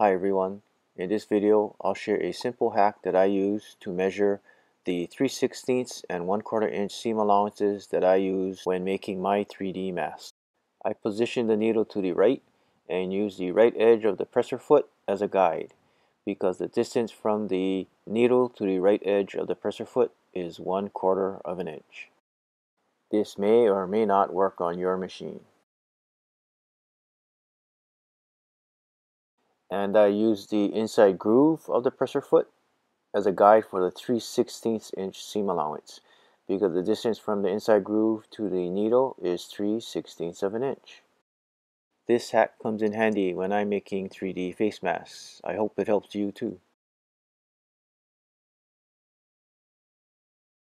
Hi everyone. In this video, I'll share a simple hack that I use to measure the 3 16 and 1 quarter inch seam allowances that I use when making my 3D mask. I position the needle to the right and use the right edge of the presser foot as a guide because the distance from the needle to the right edge of the presser foot is 1 quarter of an inch. This may or may not work on your machine. And I use the inside groove of the presser foot as a guide for the 3 16 inch seam allowance because the distance from the inside groove to the needle is 3 16 of an inch. This hack comes in handy when I'm making 3D face masks. I hope it helps you too.